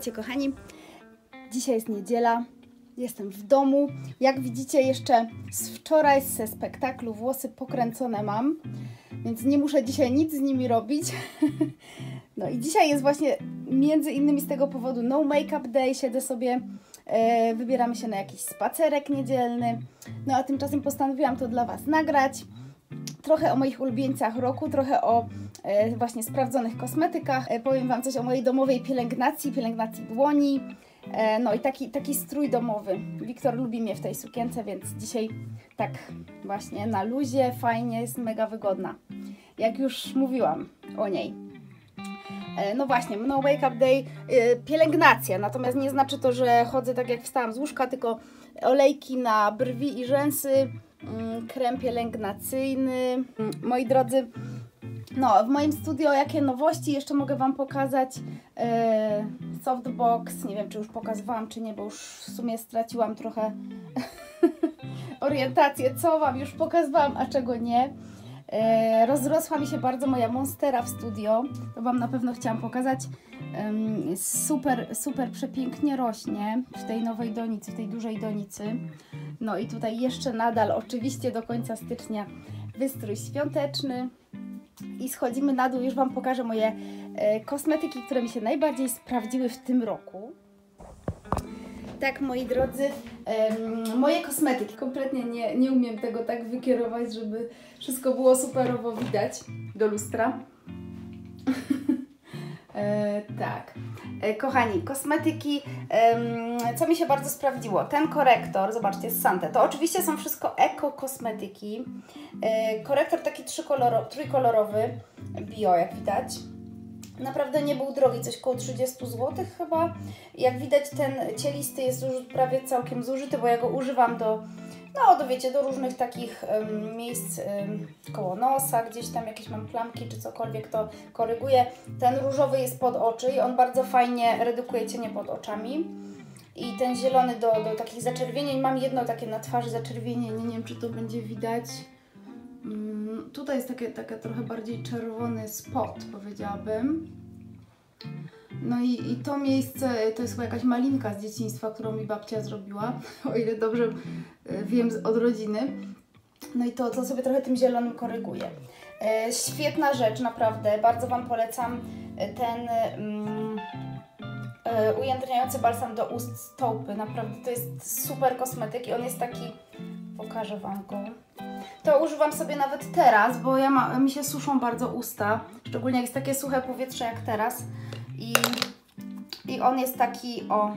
Witajcie kochani. Dzisiaj jest niedziela. Jestem w domu. Jak widzicie jeszcze z wczoraj ze spektaklu włosy pokręcone mam, więc nie muszę dzisiaj nic z nimi robić. No i dzisiaj jest właśnie między innymi z tego powodu no make-up day. Siedzę sobie, e, wybieramy się na jakiś spacerek niedzielny. No a tymczasem postanowiłam to dla Was nagrać trochę o moich ulubieńcach roku, trochę o e, właśnie sprawdzonych kosmetykach. E, powiem Wam coś o mojej domowej pielęgnacji, pielęgnacji dłoni. E, no i taki, taki strój domowy. Wiktor lubi mnie w tej sukience, więc dzisiaj tak właśnie na luzie, fajnie, jest mega wygodna. Jak już mówiłam o niej. E, No właśnie, no wake up day, e, pielęgnacja, natomiast nie znaczy to, że chodzę tak jak wstałam z łóżka, tylko olejki na brwi i rzęsy, krem pielęgnacyjny. Mm, Moi drodzy, no w moim studio jakie nowości jeszcze mogę Wam pokazać? E, Softbox, nie wiem czy już pokazywałam czy nie, bo już w sumie straciłam trochę orientację, co Wam już pokazywałam, a czego nie. E, rozrosła mi się bardzo moja monstera w studio. To Wam na pewno chciałam pokazać. Em, super, super przepięknie rośnie w tej nowej donicy, w tej dużej donicy. No i tutaj jeszcze nadal, oczywiście do końca stycznia, wystrój świąteczny. I schodzimy na dół, już Wam pokażę moje e, kosmetyki, które mi się najbardziej sprawdziły w tym roku. Tak, moi drodzy, moje kosmetyki. Kompletnie nie, nie umiem tego tak wykierować, żeby wszystko było superowo widać do lustra. e, tak. E, kochani, kosmetyki, co mi się bardzo sprawdziło? Ten korektor, zobaczcie, z Sante. To oczywiście są wszystko eko kosmetyki. E, korektor taki trójkolorowy, bio, jak widać. Naprawdę nie był drogi, coś koło 30 zł chyba. Jak widać ten cielisty jest już prawie całkiem zużyty, bo ja go używam do, no do wiecie, do różnych takich em, miejsc em, koło nosa, gdzieś tam jakieś mam plamki czy cokolwiek to koryguje. Ten różowy jest pod oczy i on bardzo fajnie redukuje cienie pod oczami. I ten zielony do, do takich zaczerwienień. Mam jedno takie na twarzy zaczerwienie, nie, nie wiem czy to będzie widać. Mm, tutaj jest takie, takie trochę bardziej czerwony spot, powiedziałabym. No i, i to miejsce to jest chyba jakaś malinka z dzieciństwa, którą mi babcia zrobiła, o ile dobrze e, wiem od rodziny. No i to, to sobie trochę tym zielonym koryguję. E, świetna rzecz, naprawdę. Bardzo Wam polecam e, ten mm, e, ujędrniający balsam do ust stopy. Naprawdę to jest super kosmetyk i on jest taki... Pokażę Wam go. To używam sobie nawet teraz, bo ja ma, mi się suszą bardzo usta, szczególnie jak jest takie suche powietrze jak teraz. I, I on jest taki o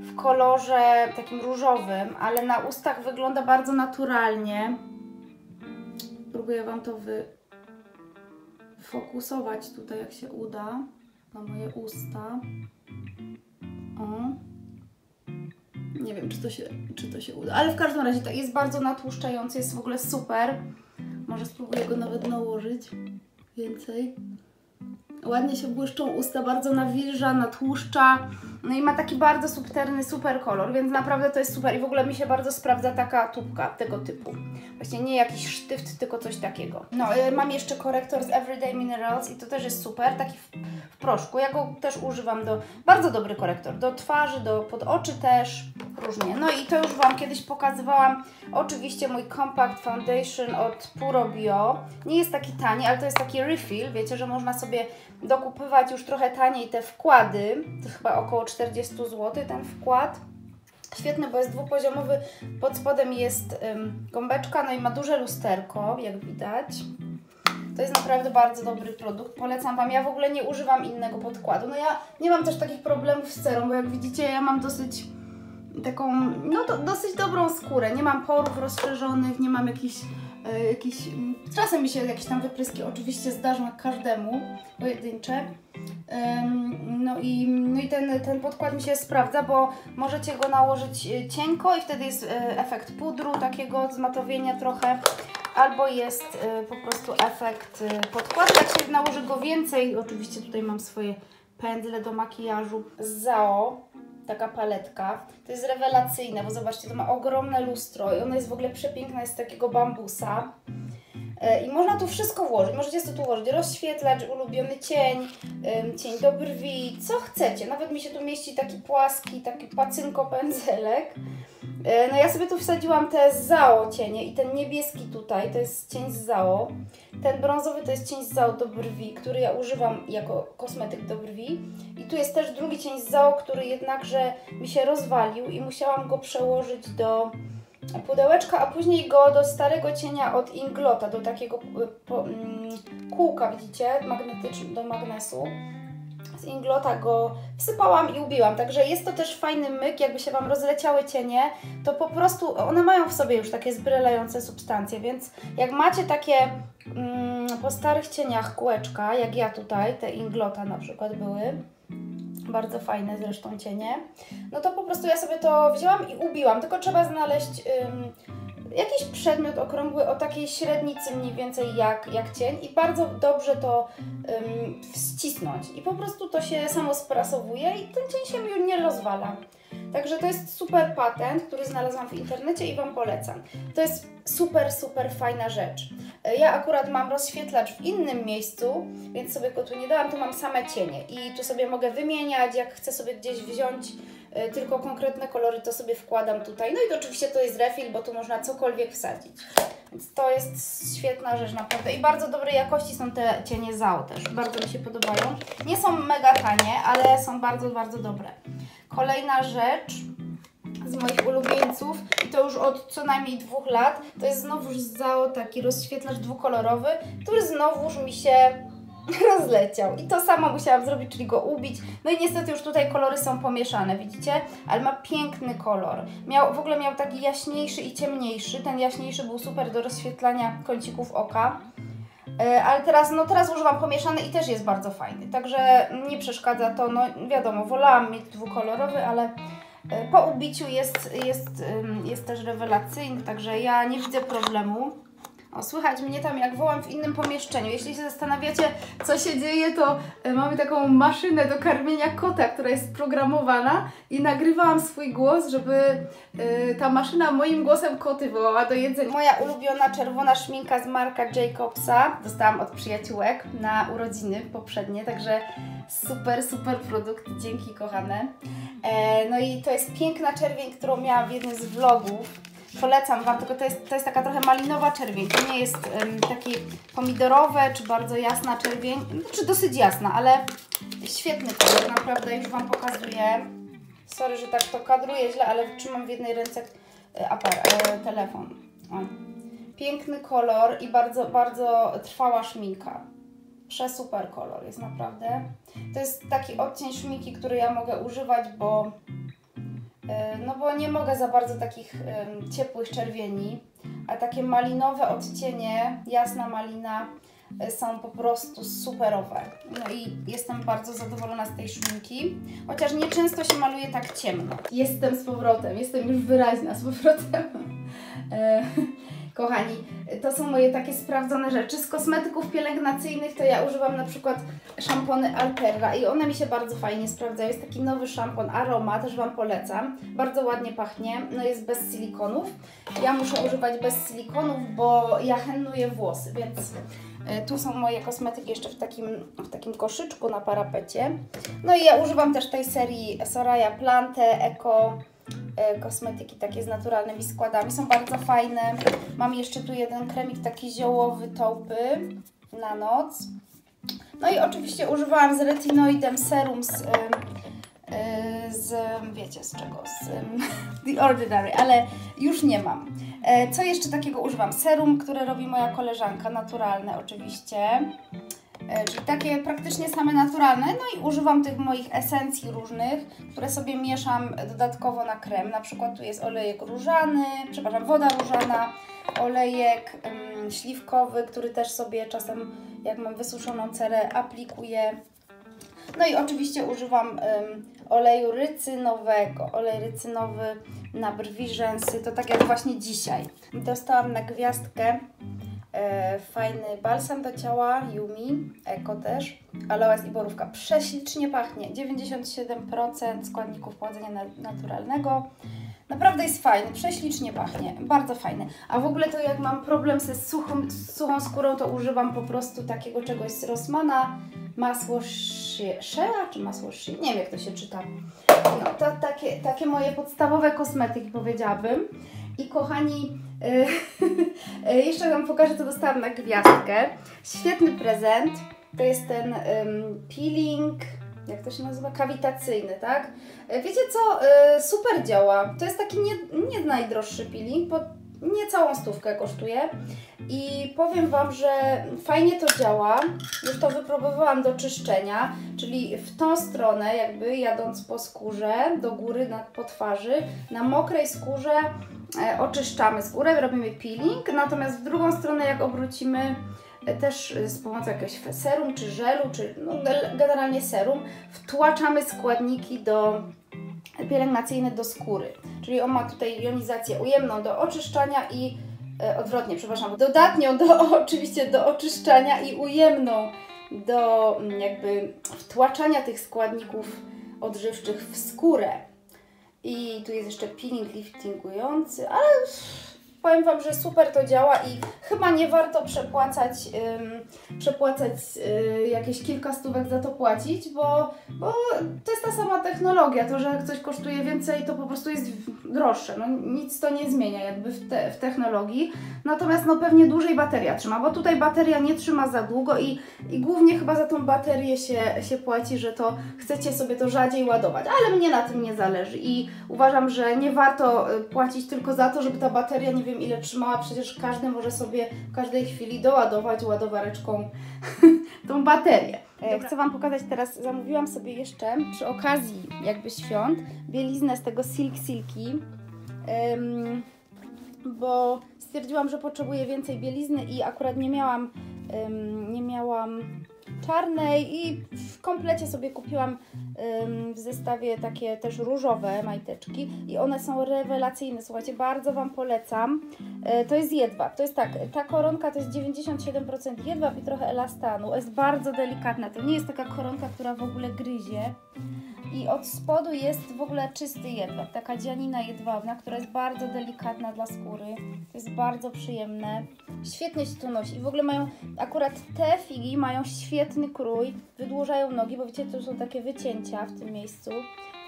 w kolorze takim różowym, ale na ustach wygląda bardzo naturalnie. Próbuję Wam to wy, fokusować tutaj, jak się uda, na moje usta. O. Nie wiem, czy to, się, czy to się uda, ale w każdym razie to jest bardzo natłuszczający, jest w ogóle super. Może spróbuję go nawet nałożyć więcej. Ładnie się błyszczą usta, bardzo nawilża, natłuszcza. No i ma taki bardzo subtelny, super kolor, więc naprawdę to jest super. I w ogóle mi się bardzo sprawdza taka tubka tego typu. Właśnie nie jakiś sztyft, tylko coś takiego. No, y, mam jeszcze korektor z Everyday Minerals i to też jest super, taki w, w proszku. Ja go też używam do... Bardzo dobry korektor. Do twarzy, do pod oczy też, różnie. No i to już Wam kiedyś pokazywałam. Oczywiście mój Compact Foundation od Puro Bio. Nie jest taki tani, ale to jest taki refill. Wiecie, że można sobie dokupywać już trochę taniej te wkłady. To chyba około 40 zł ten wkład. Świetny, bo jest dwupoziomowy. Pod spodem jest ym, gąbeczka, no i ma duże lusterko, jak widać. To jest naprawdę bardzo dobry produkt, polecam Wam. Ja w ogóle nie używam innego podkładu. No ja nie mam też takich problemów z cerą, bo jak widzicie ja mam dosyć taką, no dosyć dobrą skórę. Nie mam porów rozszerzonych, nie mam jakichś, e, jakichś mm, czasem mi się jakieś tam wypryski oczywiście zdarzą każdemu, pojedyncze. No i, no i ten, ten podkład mi się sprawdza, bo możecie go nałożyć e, cienko i wtedy jest e, efekt pudru, takiego zmatowienia trochę, albo jest po prostu efekt podkładu. Jak się nałoży go więcej, oczywiście tutaj mam swoje pędzle do makijażu z Zao, taka paletka. To jest rewelacyjne, bo zobaczcie, to ma ogromne lustro i ona jest w ogóle przepiękna, jest z takiego bambusa. E, I można tu wszystko włożyć. Możecie tu włożyć rozświetlacz, ulubiony cień, cień do brwi, co chcecie. Nawet mi się tu mieści taki płaski, taki pacynko pędzelek. E, No ja sobie tu wsadziłam te Zao cienie i ten niebieski tutaj to jest cień z Zao. Ten brązowy to jest cień z Zao do brwi, który ja używam jako kosmetyk do brwi. I tu jest też drugi cień z Zao, który jednakże mi się rozwalił i musiałam go przełożyć do pudełeczka, a później go do starego cienia od Inglota, do takiego y, po, mm, kółka, widzicie, magnetycznego, do magnesu. Z Inglota go wsypałam i ubiłam, także jest to też fajny myk, jakby się Wam rozleciały cienie, to po prostu one mają w sobie już takie zbrylające substancje, więc jak macie takie mm, po starych cieniach kółeczka, jak ja tutaj, te Inglota na przykład były, bardzo fajne zresztą cienie, no to po prostu ja sobie to wzięłam i ubiłam, tylko trzeba znaleźć ym, jakiś przedmiot okrągły o takiej średnicy mniej więcej jak, jak cień i bardzo dobrze to ym, wcisnąć i po prostu to się samo sprasowuje i ten cień się nie rozwala. Także to jest super patent, który znalazłam w internecie i Wam polecam. To jest super, super fajna rzecz. Ja akurat mam rozświetlacz w innym miejscu, więc sobie go tu nie dałam, tu mam same cienie i tu sobie mogę wymieniać, jak chcę sobie gdzieś wziąć y, tylko konkretne kolory, to sobie wkładam tutaj. No i to oczywiście to jest refill, bo tu można cokolwiek wsadzić. Więc to jest świetna rzecz naprawdę i bardzo dobrej jakości są te cienie ZAO też, bardzo mi się podobają. Nie są mega tanie, ale są bardzo, bardzo dobre. Kolejna rzecz z moich ulubieńców i to już od co najmniej dwóch lat, to jest znowuż ZAO taki rozświetlacz dwukolorowy, który znowuż mi się rozleciał. I to sama musiałam zrobić, czyli go ubić. No i niestety już tutaj kolory są pomieszane, widzicie? Ale ma piękny kolor. Miał, w ogóle miał taki jaśniejszy i ciemniejszy. Ten jaśniejszy był super do rozświetlania kącików oka. E, Ale teraz, no teraz używam pomieszany i też jest bardzo fajny. Także nie przeszkadza to, no wiadomo, wolałam mieć dwukolorowy, ale e, po ubiciu jest, jest, jest też rewelacyjny, także ja nie widzę problemu. O, słychać mnie tam jak wołam w innym pomieszczeniu. Jeśli się zastanawiacie, co się dzieje, to e, mamy taką maszynę do karmienia kota, która jest programowana i nagrywałam swój głos, żeby e, ta maszyna moim głosem koty wołała do jedzenia. Moja ulubiona czerwona szminka z Marka Jacobsa dostałam od przyjaciółek na urodziny poprzednie, także super, super produkt. Dzięki kochane. E, no i to jest piękna czerwień, którą miałam w jednym z vlogów. Polecam Wam, tylko to jest, to jest taka trochę malinowa czerwień. To nie jest um, taki pomidorowe czy bardzo jasna czerwień, czy dosyć jasna, ale świetny kolor, naprawdę już Wam pokazuję. Sorry, że tak to kadruję źle, ale trzymam w jednej ręce e, aparat, e, telefon. O. Piękny kolor i bardzo, bardzo trwała szminka. Przesuper kolor jest naprawdę. To jest taki odcień szminki, który ja mogę używać, bo no bo nie mogę za bardzo takich um, ciepłych czerwieni, a takie malinowe odcienie, jasna malina e, są po prostu superowe. No i jestem bardzo zadowolona z tej szminki, chociaż nie często się maluje tak ciemno. Jestem z powrotem, jestem już wyraźna z powrotem. E, Kochani, to są moje takie sprawdzone rzeczy. Z kosmetyków pielęgnacyjnych to ja używam na przykład szampony Alterra i one mi się bardzo fajnie sprawdzają. Jest taki nowy szampon Aroma, też Wam polecam. Bardzo ładnie pachnie, no jest bez silikonów. Ja muszę używać bez silikonów, bo ja hennuję włosy, więc y, tu są moje kosmetyki jeszcze w takim, w takim koszyczku na parapecie. No i ja używam też tej serii Soraya Plante Eco e, kosmetyki takie z naturalnymi składami. Są bardzo fajne. Mam jeszcze tu jeden kremik taki ziołowy taupy na noc. No i oczywiście używałam z retinoidem serum z, em, e, z wiecie z czego, z The Ordinary, ale już nie mam. E, Co jeszcze takiego używam? Serum, które robi moja koleżanka, naturalne oczywiście. E, Czyli takie praktycznie same naturalne. No i używam tych moich esencji różnych, które sobie mieszam dodatkowo na krem. Na przykład tu jest olejek różany, przepraszam, woda różana, olejek ym, śliwkowy, który też sobie czasem, jak mam wysuszoną cerę, aplikuję. No i oczywiście używam oleju rycynowego. Olej rycynowy na brwi, rzęsy. To tak jak właśnie dzisiaj. Dostałam na gwiazdkę fajny balsam do ciała, Yumi, Eko też, aloes i borówka. Prześlicznie pachnie, 97% składników pochodzenia naturalnego. Naprawdę jest fajny, prześlicznie pachnie, bardzo fajny. A w ogóle to jak mam problem ze suchą, suchą skórą, to używam po prostu takiego czegoś z Rossmana, masło Shea czy masło Shea, nie wiem jak to się czyta. No, to takie, takie moje podstawowe kosmetyki powiedziałabym. I kochani, jeszcze Wam pokażę, co dostałam na gwiazdkę. Świetny prezent. To jest ten um, peeling, jak to się nazywa? Kawitacyjny, tak? E, wiecie co? Super działa. To jest taki nie, nie najdroższy peeling, bo niecałą stówkę kosztuje. I powiem Wam, że fajnie to działa. Już to wypróbowałam do czyszczenia, czyli w tą stronę, jakby jadąc po skórze, do góry, nad, po twarzy, na mokrej skórze e, oczyszczamy skórę, robimy peeling, natomiast w drugą stronę, jak obrócimy e, też z pomocą jakiegoś serum czy żelu, czy no, generalnie serum, wtłaczamy składniki do pielęgnacyjne do skóry. Czyli on ma tutaj jonizację ujemną do oczyszczania i e, odwrotnie, przepraszam, dodatnią do oczywiście do oczyszczania i ujemną do mm, jakby wtłaczania tych składników odżywczych w skórę. I tu jest jeszcze peeling liftingujący, ale powiem Wam, że super to działa i chyba nie warto przepłacać, ym, przepłacać y, jakieś kilka stówek za to płacić, bo, bo to jest ta sama technologia. To, że coś kosztuje więcej, to po prostu jest droższe. No, nic to nie zmienia jakby w, te, w technologii. Natomiast no, pewnie dłużej bateria trzyma, bo tutaj bateria nie trzyma za długo i, i głównie chyba za tą baterię się, się płaci, że to chcecie sobie to rzadziej ładować. Ale mnie na tym nie zależy i uważam, że nie warto y, płacić tylko za to, żeby ta bateria nie wiem ile trzymała, przecież każdy może sobie w każdej chwili doładować ładowareczką tą baterię. E, Dobra. Chcę Wam pokazać teraz, zamówiłam sobie jeszcze przy okazji jakby świąt bieliznę z tego Silk Silki, um, bo stwierdziłam, że potrzebuję więcej bielizny i akurat nie miałam, um, nie miałam czarnej i w komplecie sobie kupiłam w zestawie takie też różowe majteczki i one są rewelacyjne, słuchajcie, bardzo Wam polecam. Yy, to jest jedwab, to jest tak, ta koronka to jest 97% jedwab i trochę elastanu, jest bardzo delikatna, to nie jest taka koronka, która w ogóle gryzie. I od spodu jest w ogóle czysty jedwab, taka dzianina jedwabna, która jest bardzo delikatna dla skóry. To jest bardzo przyjemne. Świetnie się to nosi. I w ogóle mają, akurat te figi mają świetny krój, wydłużają nogi, bo wiecie, tu są takie wycięcia w tym miejscu.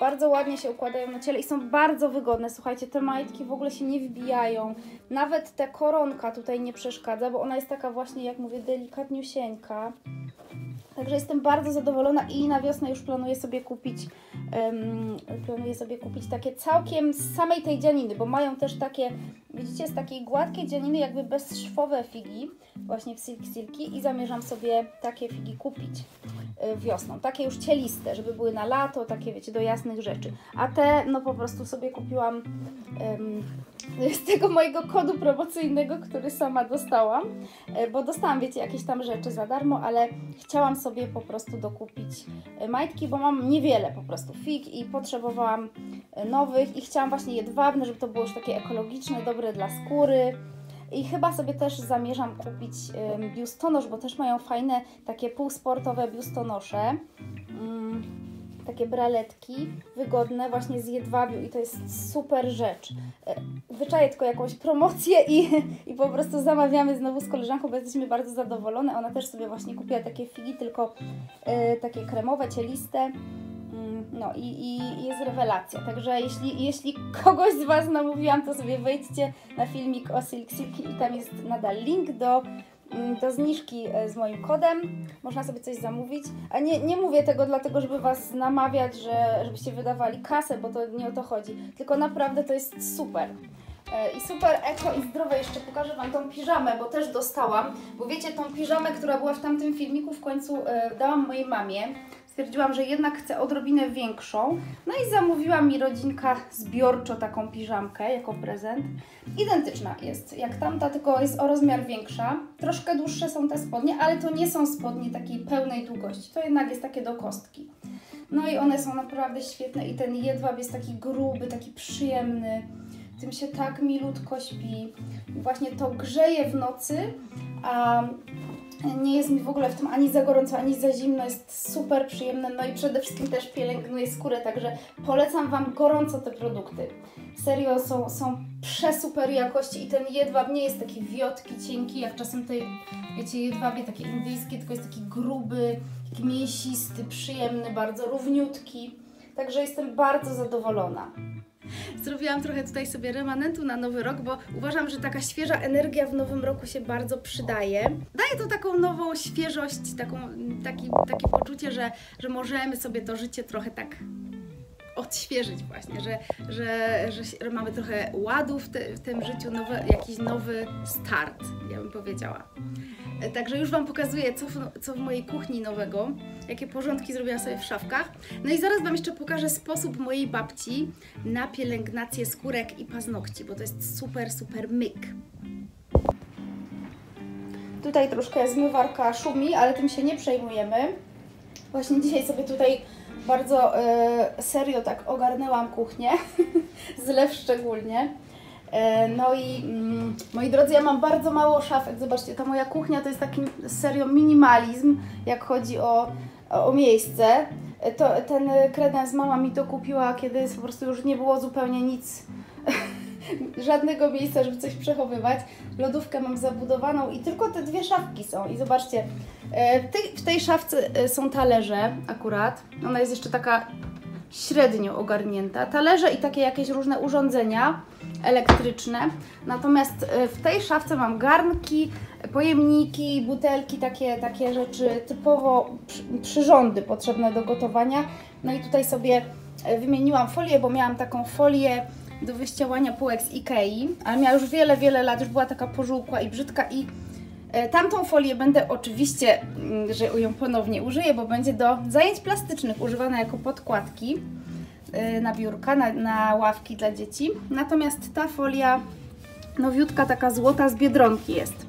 Bardzo ładnie się układają na ciele i są bardzo wygodne. Słuchajcie, te majtki w ogóle się nie wbijają. Nawet ta koronka tutaj nie przeszkadza, bo ona jest taka właśnie, jak mówię, delikatniusieńka. Także jestem bardzo zadowolona i na wiosnę już planuję sobie kupić um, planuję sobie kupić takie całkiem z samej tej dzianiny, bo mają też takie, widzicie, z takiej gładkiej dzianiny jakby bezszwowe figi, właśnie w Silk Silki i zamierzam sobie takie figi kupić y, wiosną. Takie już cieliste, żeby były na lato, takie wiecie, do jasnych rzeczy. A te, no po prostu sobie kupiłam z tego mojego kodu promocyjnego, który sama dostałam, e, bo dostałam, wiecie, jakieś tam rzeczy za darmo, ale chciałam sobie po prostu dokupić e, majtki, bo mam niewiele po prostu fig i potrzebowałam e, nowych i chciałam właśnie jedwabne, żeby to było już takie ekologiczne, dobre dla skóry. I chyba sobie też zamierzam kupić biustonosz, bo też mają fajne takie półsportowe biustonosze. Takie braletki wygodne właśnie z jedwabiu i to jest super rzecz. E, wyczaję tylko jakąś promocję i, i po prostu zamawiamy znowu z koleżanką, bo jesteśmy bardzo zadowolone. Ona też sobie właśnie kupiła takie figi, tylko y, takie kremowe, cieliste. Mm, no i, i, jest rewelacja. Także jeśli, jeśli kogoś z Was namówiłam, to sobie wejdźcie na filmik o Silk Silk i tam jest nadal link do do zniżki e, z moim kodem. Można sobie coś zamówić. A nie, nie mówię tego dlatego, żeby Was namawiać, że, żebyście wydawali kasę, bo to nie o to chodzi. Tylko naprawdę to jest super. E, I super eko i zdrowe jeszcze pokażę Wam tą piżamę, bo też dostałam. Bo wiecie, tą piżamę, która była w tamtym filmiku w końcu e, dałam mojej mamie stwierdziłam, że jednak chcę odrobinę większą. No i zamówiła mi rodzinka zbiorczo taką piżamkę jako prezent. Identyczna jest jak tamta, tylko jest o rozmiar większa. Troszkę dłuższe są te spodnie, ale to nie są spodnie takiej pełnej długości. To jednak jest takie do kostki. No i one są naprawdę świetne i ten jedwab jest taki gruby, taki przyjemny. tym się tak milutko śpi. Właśnie to grzeje w nocy, a nie jest mi w ogóle w tym ani za gorąco, ani za zimno, jest super przyjemne, no i przede wszystkim też pielęgnuje skórę, także polecam Wam gorąco te produkty. Serio są, są przesuper jakości i ten jedwab nie jest taki wiotki, cienki, jak czasem te, wiecie, jedwabie takie indyjskie, tylko jest taki gruby, taki mięsisty, przyjemny, bardzo równiutki. Także jestem bardzo zadowolona. Zrobiłam trochę tutaj sobie remanentu na nowy rok, bo uważam, że taka świeża energia w nowym roku się bardzo przydaje. Daje to taką nową świeżość, taką, taki, takie poczucie, że, że możemy sobie to życie trochę tak odświeżyć właśnie, że, że, że, mamy trochę ładu w, te, w tym życiu, jakiś nowy start, ja bym powiedziała. Także już Wam pokazuję, co w, co w mojej kuchni nowego, jakie porządki zrobiłam sobie w szafkach. No i zaraz Wam jeszcze pokażę sposób mojej babci na pielęgnację skórek i paznokci, bo to jest super, super myk. Tutaj troszkę zmywarka szumi, ale tym się nie przejmujemy. Właśnie dzisiaj sobie tutaj bardzo e, serio tak ogarnęłam kuchnię, zlew szczególnie. E, no i mm, moi drodzy, ja mam bardzo mało szafek. Zobaczcie, ta moja kuchnia to jest taki serio minimalizm, jak chodzi o, o miejsce. E, to, ten kredens mama mi to kupiła, kiedy po prostu już nie było zupełnie nic, żadnego miejsca, żeby coś przechowywać. Lodówkę mam zabudowaną i tylko te dwie szafki są. I zobaczcie, e, w tej, w tej szafce są talerze akurat. Ona jest jeszcze taka średnio ogarnięta. Talerze i takie jakieś różne urządzenia elektryczne. Natomiast e, w tej szafce mam garnki, pojemniki, butelki, takie, takie rzeczy typowo przyrządy potrzebne do gotowania. No i tutaj sobie e, wymieniłam folię, bo miałam taką folię do wyścielania półek z Ikei, ale miała już wiele, wiele lat, już była taka pożółkła i brzydka i e, Tamtą folię będę oczywiście, mm, że ją ponownie użyję, bo będzie do zajęć plastycznych używana jako podkładki. Y, na biurka, na, na ławki dla dzieci. Natomiast ta folia nowiutka, taka złota z Biedronki jest.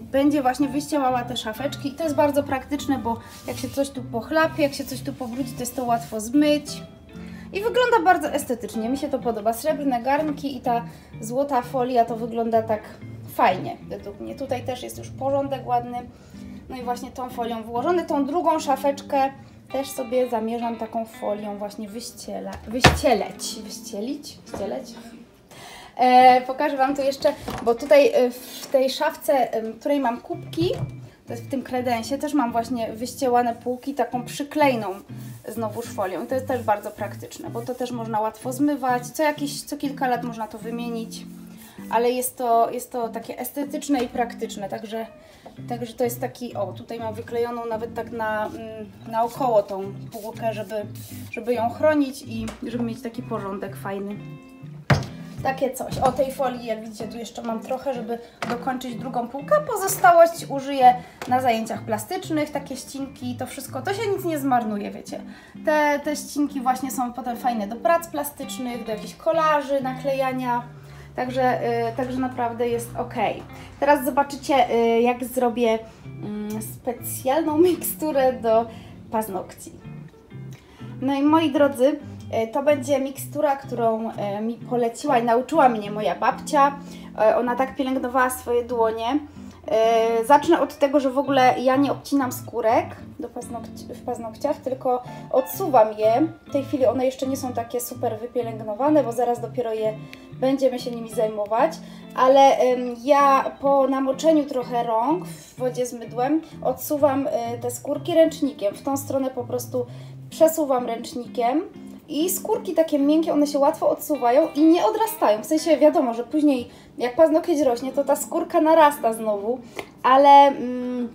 Będzie właśnie wyścielała te szafeczki i to jest bardzo praktyczne, bo jak się coś tu pochlapie, jak się coś tu powróci, to jest to łatwo zmyć. I wygląda bardzo estetycznie, mi się to podoba. Srebrne garnki i ta złota folia to wygląda tak fajnie według mnie. Tutaj też jest już porządek ładny. No i właśnie tą folią włożony. Tą drugą szafeczkę też sobie zamierzam taką folią właśnie wyściela, wyścieleć, wyścielić, wyścieleć. E, pokażę Wam tu jeszcze, bo tutaj e, w tej szafce, w której mam kubki, to jest w tym kredensie, też mam właśnie wyścielane półki taką przyklejną znowuż folią. I to jest też bardzo praktyczne, bo to też można łatwo zmywać, co, jakieś, co kilka lat można to wymienić, ale jest to, jest to takie estetyczne i praktyczne, także Także to jest taki, o tutaj mam wyklejoną nawet tak na, mm, naokoło tą półkę, żeby, żeby ją chronić i żeby mieć taki porządek fajny. Takie coś. O tej folii, jak widzicie, tu jeszcze mam trochę, żeby dokończyć drugą półkę. Pozostałość użyję na zajęciach plastycznych, takie ścinki, to wszystko, to się nic nie zmarnuje, wiecie. Te, te ścinki właśnie są potem fajne do prac plastycznych, do jakichś kolaży, naklejania. Także, y, także naprawdę jest ok. Teraz zobaczycie, y, jak zrobię mm, specjalną miksturę do paznokci. No i moi drodzy, y, to będzie mikstura, którą mi poleciła i nauczyła mnie moja babcia. Ona tak pielęgnowała swoje dłonie. Zacznę od tego, że w ogóle ja nie obcinam skórek do paznokci w paznokciach, tylko odsuwam je. W tej chwili one jeszcze nie są takie super wypielęgnowane, bo zaraz dopiero je będziemy się nimi zajmować, ale ja po namoczeniu trochę rąk w wodzie z mydłem odsuwam y, te skórki ręcznikiem. W tą stronę po prostu przesuwam ręcznikiem i skórki takie miękkie, one się łatwo odsuwają i nie odrastają. W sensie wiadomo, że później jak paznokieć rośnie, to ta skórka narasta znowu, ale mm,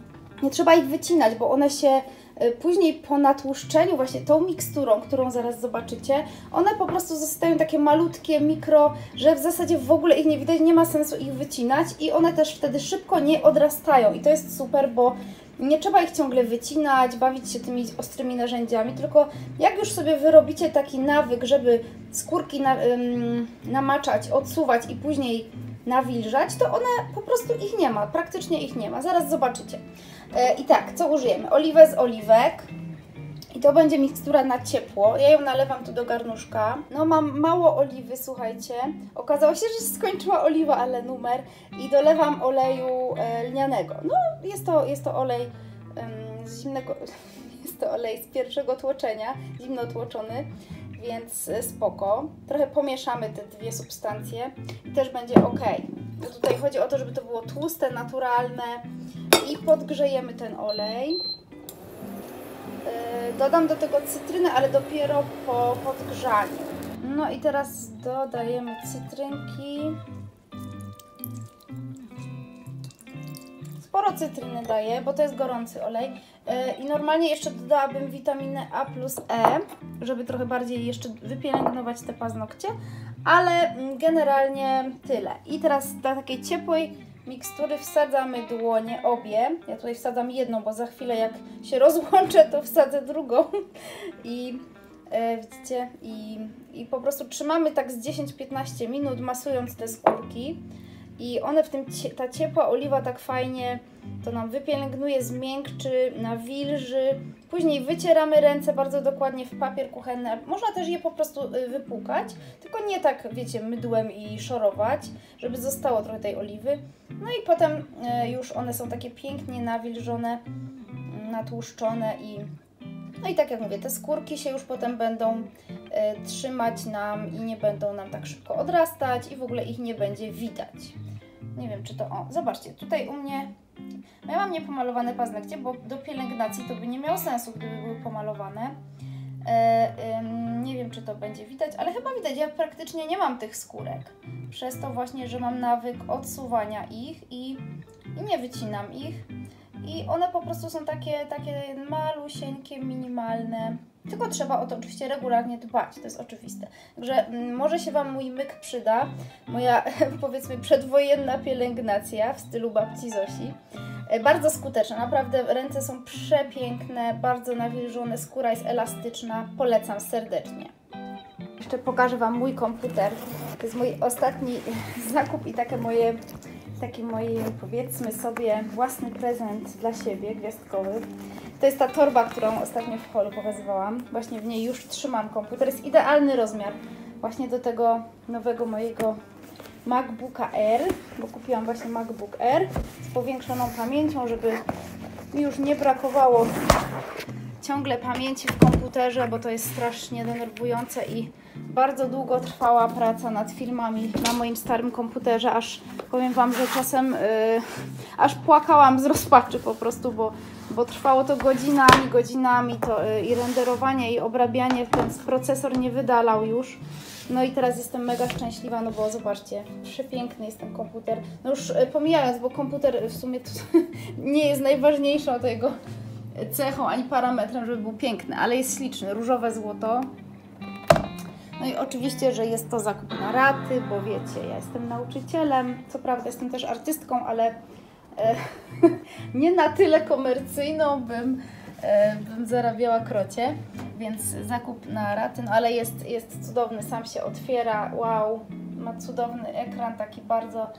nie trzeba ich wycinać, bo one się Y, później po natłuszczeniu właśnie tą miksturą, którą zaraz zobaczycie, one po prostu zostają takie malutkie, mikro, że w zasadzie w ogóle ich nie widać, nie ma sensu ich wycinać i one też wtedy szybko nie odrastają i to jest super, bo nie trzeba ich ciągle wycinać, bawić się tymi ostrymi narzędziami, tylko jak już sobie wyrobicie taki nawyk, żeby skórki na, ym, namaczać, odsuwać i później nawilżać, to one po prostu ich nie ma, praktycznie ich nie ma. Zaraz zobaczycie. E, I tak, co użyjemy? Oliwę z oliwek. I to będzie mikstura na ciepło. Ja ją nalewam tu do garnuszka. No mam mało oliwy, słuchajcie. Okazało się, że się skończyła oliwa, ale numer. I dolewam oleju e, lnianego. No jest to, jest to olej z zimnego... Jest to olej z pierwszego tłoczenia, zimno tłoczony, więc e, spoko. Trochę pomieszamy te dwie substancje i też będzie ok. No tutaj chodzi o to, żeby to było tłuste, naturalne i podgrzejemy ten olej. Yy, Dodam do tego cytrynę, ale dopiero po podgrzaniu. No i teraz dodajemy cytrynki. Sporo cytryny daję, bo to jest gorący olej. Yy, I normalnie jeszcze dodałabym witaminę A plus E, żeby trochę bardziej jeszcze wypielęgnować te paznokcie, ale mm, generalnie tyle. I teraz do takiej ciepłej mikstury wsadzamy dłonie obie. Ja tutaj wsadzam jedną, bo za chwilę jak się rozłączę, to wsadzę drugą. I e, widzicie, i, i po prostu trzymamy tak z 10-15 minut, masując te skórki. I one w tym, ta ciepła oliwa tak fajnie to nam wypielęgnuje, zmiękczy, nawilży. Później wycieramy ręce bardzo dokładnie w papier kuchenny. Można też je po prostu y, wypłukać, tylko nie tak, wiecie, mydłem i szorować, żeby zostało trochę tej oliwy. No i potem y, już one są takie pięknie nawilżone, natłuszczone i no i tak jak mówię, te skórki się już potem będą y, trzymać nam i nie będą nam tak szybko odrastać i w ogóle ich nie będzie widać. Nie wiem, czy to... O, zobaczcie, tutaj u mnie... No ja mam niepomalowane paznokcie, bo do pielęgnacji to by nie miało sensu, gdyby były pomalowane. E, ym, nie wiem, czy to będzie widać, ale chyba widać. Ja praktycznie nie mam tych skórek. Przez to właśnie, że mam nawyk odsuwania ich i, i nie wycinam ich. I one po prostu są takie, takie malusieńkie, minimalne. Tylko trzeba o to oczywiście regularnie dbać, to jest oczywiste. Także mm, może się Wam mój myk przyda, moja powiedzmy przedwojenna pielęgnacja w stylu babci Zosi. E, Bardzo skuteczna, naprawdę ręce są przepiękne, bardzo nawilżone, skóra jest elastyczna, polecam serdecznie. Jeszcze pokażę Wam mój komputer. To jest mój ostatni zakup i takie moje, taki mój, powiedzmy sobie, własny prezent dla siebie, gwiazdkowy. To jest ta torba, którą ostatnio w holu pokazywałam. Właśnie w niej już trzymam komputer. Jest idealny rozmiar właśnie do tego nowego mojego MacBooka Air, bo kupiłam właśnie MacBook Air z powiększoną pamięcią, żeby mi już nie brakowało ciągle pamięci w komputerze, bo to jest strasznie denerwujące i bardzo długo trwała praca nad filmami na moim starym komputerze, aż powiem Wam, że czasem yy, aż płakałam z rozpaczy po prostu, bo, bo trwało to godzinami, godzinami to, yy, i renderowanie i obrabianie, ten procesor nie wydalał już. No i teraz jestem mega szczęśliwa, no bo zobaczcie, przepiękny jest ten komputer. No już yy, pomijając, bo komputer w sumie nie jest najważniejszą tego cechą ani parametrem, żeby był piękny, ale jest śliczny, różowe złoto. No i oczywiście, że jest to zakup na raty, bo wiecie, ja jestem nauczycielem, co prawda jestem też artystką, ale nie na tyle komercyjną bym, e, bym zarabiała krocie, więc zakup na raty, no ale jest, jest cudowny, sam się otwiera, wow, ma cudowny ekran, taki bardzo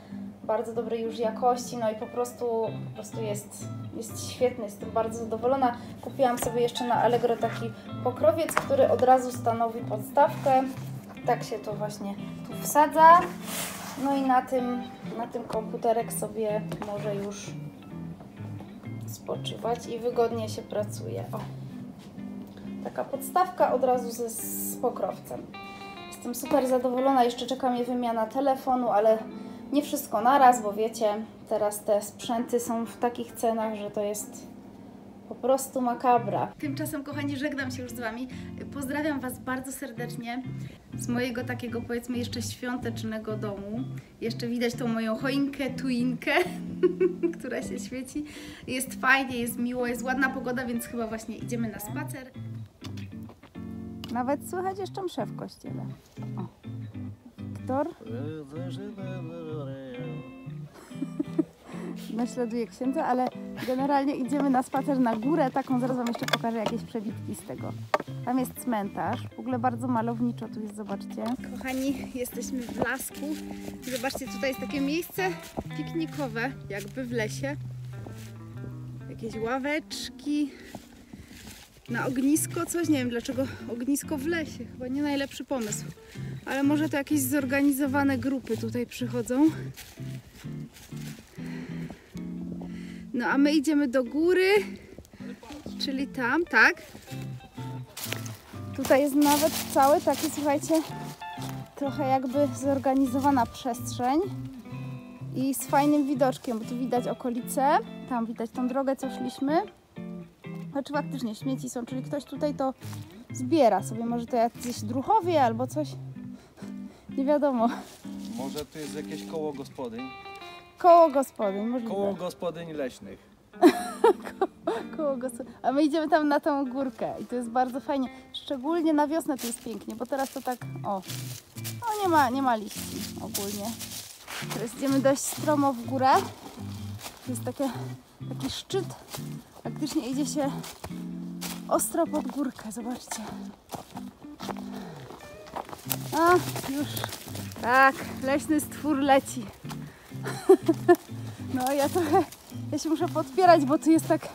bardzo dobrej już jakości, no i po prostu, po prostu jest, jest świetny, jestem bardzo zadowolona. Kupiłam sobie jeszcze na Allegro taki pokrowiec, który od razu stanowi podstawkę. Tak się to właśnie tu wsadza. No i na tym, na tym komputerek sobie może już spoczywać i wygodnie się pracuje. O. Taka podstawka od razu ze, z pokrowcem. Jestem super zadowolona, jeszcze czeka mnie wymiana telefonu, ale nie wszystko naraz, bo wiecie, teraz te sprzęty są w takich cenach, że to jest po prostu makabra. Tymczasem, kochani, żegnam się już z Wami. Pozdrawiam Was bardzo serdecznie z mojego takiego, powiedzmy, jeszcze świątecznego domu. Jeszcze widać tą moją choinkę, tuinkę, która się świeci. Jest fajnie, jest miło, jest ładna pogoda, więc chyba właśnie idziemy na spacer. Nawet słychać jeszcze mszę w kościele. O. Wiktor naśladuje księdza, ale generalnie idziemy na spacer na górę, taką zaraz Wam jeszcze pokażę jakieś przebitki z tego. Tam jest cmentarz, w ogóle bardzo malowniczo tu jest, zobaczcie. Kochani, jesteśmy w lasku. Zobaczcie, tutaj jest takie miejsce piknikowe, jakby w lesie. Jakieś ławeczki, na ognisko coś. Nie wiem dlaczego ognisko w lesie. Chyba nie najlepszy pomysł. Ale może to jakieś zorganizowane grupy tutaj przychodzą. No a my idziemy do góry, czyli tam, tak? Tutaj jest nawet cały taki, słuchajcie, trochę jakby zorganizowana przestrzeń i z fajnym widoczkiem, bo tu widać okolice, tam widać tą drogę, co szliśmy. Znaczy faktycznie śmieci są, czyli ktoś tutaj to zbiera sobie, może to jacyś druchowie albo coś, nie wiadomo. Może tu jest jakieś koło gospodyń? Koło gospodyń, możliwe. Koło gospodyń leśnych. Koło gos- A my idziemy tam na tą górkę i to jest bardzo fajnie. Szczególnie na wiosnę to jest pięknie, bo teraz to tak, o, no nie ma, nie ma liści ogólnie. Teraz idziemy dość stromo w górę. To jest takie, taki szczyt. Faktycznie idzie się ostro pod górkę, zobaczcie. A, już. Tak, leśny stwór leci. No ja trochę, ja się muszę podpierać, bo tu jest tak,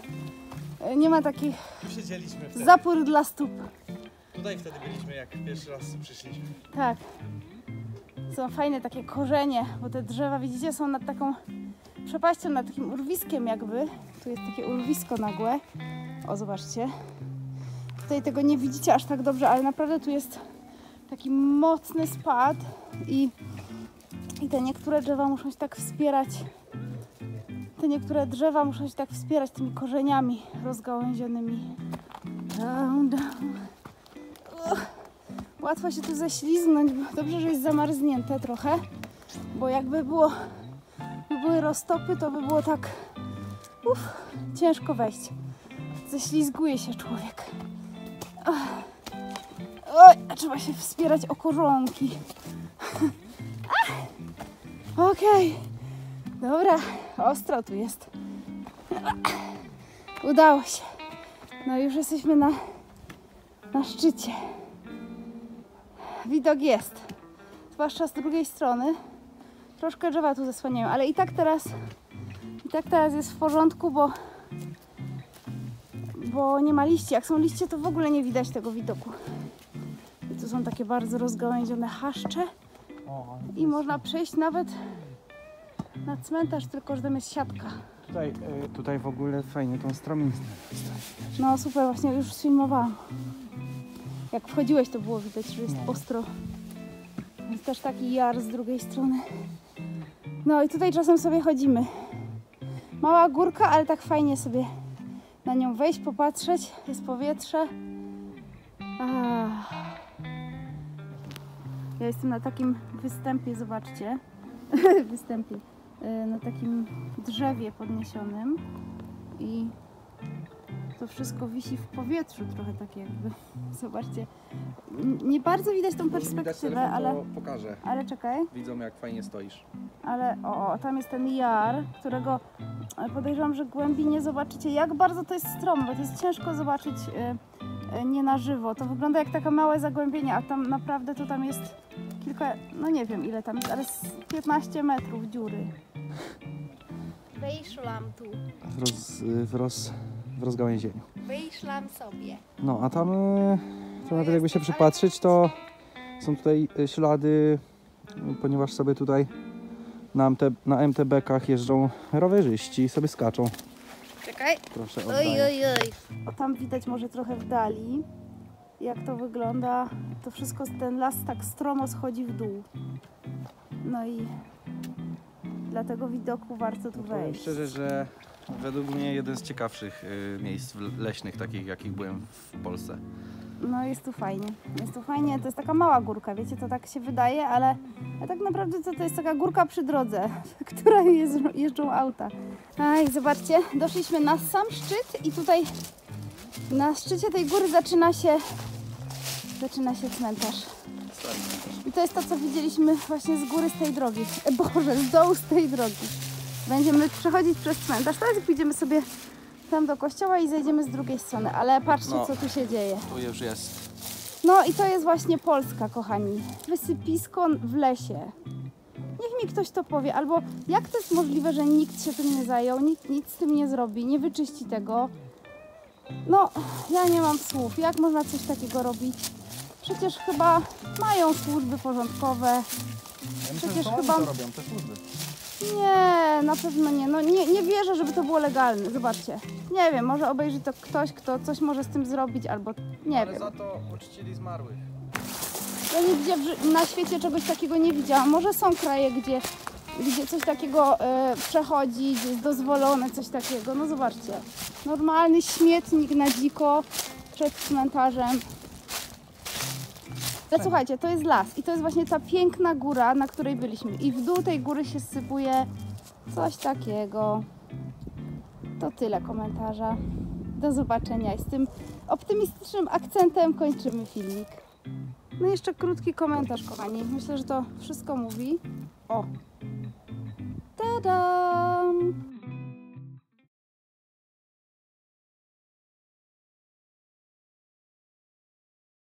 nie ma takich siedzieliśmy wtedy. zapór dla stóp. Tutaj wtedy byliśmy, jak pierwszy raz przyszliśmy. Tak. Są fajne takie korzenie, bo te drzewa, widzicie, są nad taką przepaścią, nad takim urwiskiem jakby. Tu jest takie urwisko nagłe. O, zobaczcie. Tutaj tego nie widzicie aż tak dobrze, ale naprawdę tu jest taki mocny spad i, i te niektóre drzewa muszą się tak wspierać. Te niektóre drzewa muszą się tak wspierać tymi korzeniami rozgałęzionymi. Down, down. Łatwo się tu ześlizgnąć. bo Dobrze, że jest zamarznięte trochę, bo jakby było, by były roztopy, to by było tak uff, ciężko wejść. Ześlizguje się człowiek. Oj, trzeba się wspierać o koronki. Okej. Dobra, ostro tu jest. Udało się. No już jesteśmy na, na szczycie. Widok jest. Zwłaszcza z drugiej strony. Troszkę drzewa tu zasłaniają, ale i tak teraz i tak teraz jest w porządku, bo bo nie ma liści. Jak są liście, to w ogóle nie widać tego widoku. I tu są takie bardzo rozgałęzione chaszcze O, i można przejść nawet na cmentarz, tylko że tam jest siatka. tutaj, e, tutaj w ogóle fajnie tą stromiznę. No super, właśnie już sfilmowałam. Jak wchodziłeś, to było widać, że jest No. ostro. Jest też taki jar z drugiej strony. No i tutaj czasem sobie chodzimy. Mała górka, ale tak fajnie sobie na nią wejść, popatrzeć. Jest powietrze. Ja jestem na takim występie, zobaczcie. występie. y, Na takim drzewie podniesionym. I to wszystko wisi w powietrzu trochę tak jakby. Zobaczcie. Nie bardzo widać tą perspektywę, ale, pokażę. ale czekaj. Widzą jak fajnie stoisz. Ale o, tam jest ten jar, którego e, podejrzewam, że głębi nie zobaczycie. Jak bardzo to jest strome, bo to jest ciężko zobaczyć e, e, nie na żywo. To wygląda jak takie małe zagłębienie, a tam naprawdę to tam jest kilka, no nie wiem ile tam jest, ale z 15 metrów dziury. Wyszłam tu. W, roz, w, roz, w rozgałęzieniu. Wyszłam sobie. No, a tam, e, to nawet jakby się przypatrzeć, to są tutaj e, ślady, ponieważ sobie tutaj na, MT, na MTB-kach jeżdżą rowerzyści i sobie skaczą. Czekaj. Proszę, Oj, oj, oj. O, tam widać może trochę w dali, jak to wygląda. To wszystko, ten las tak stromo schodzi w dół. No i dla tego widoku warto tu No wejść. szczerze, że według mnie jeden z ciekawszych y, miejsc leśnych, takich jakich byłem w Polsce. No jest tu fajnie. Jest tu fajnie. To jest taka mała górka, wiecie, to tak się wydaje, ale, ale tak naprawdę to, to jest taka górka przy drodze, która jest, jeżdżą auta. A i zobaczcie, doszliśmy na sam szczyt i tutaj na szczycie tej góry zaczyna się zaczyna się cmentarz. I to jest to, co widzieliśmy właśnie z góry z tej drogi. E, Boże, z dołu z tej drogi. Będziemy przechodzić przez cmentarz. Teraz pójdziemy sobie tam do kościoła i zejdziemy z drugiej strony. Ale patrzcie, No. co tu się dzieje. Tu już jest. No i to jest właśnie Polska, kochani. Wysypisko w lesie. Niech mi ktoś to powie, albo jak to jest możliwe, że nikt się tym nie zajął, nikt nic z tym nie zrobi, nie wyczyści tego. No, ja nie mam słów. Jak można coś takiego robić? Przecież chyba mają służby porządkowe. Ja myślę, Przecież chyba- robią, te służby. Nie, na pewno nie. No nie, nie wierzę, żeby to było legalne. Zobaczcie. Nie wiem, może obejrzy to ktoś, kto coś może z tym zrobić, albo nie Ale wiem. za to uczcili zmarłych. Ja nigdzie w ży- na świecie czegoś takiego nie widziałam. Może są kraje, gdzie, gdzie coś takiego e, przechodzi, gdzie jest dozwolone coś takiego. No zobaczcie. Normalny śmietnik na dziko przed cmentarzem. Ale słuchajcie, to jest las i to jest właśnie ta piękna góra, na której byliśmy. I w dół tej góry się sypuje coś takiego. To tyle komentarza. Do zobaczenia. I z tym optymistycznym akcentem kończymy filmik. No i jeszcze krótki komentarz, kochani. Myślę, że to wszystko mówi. O! Ta-da!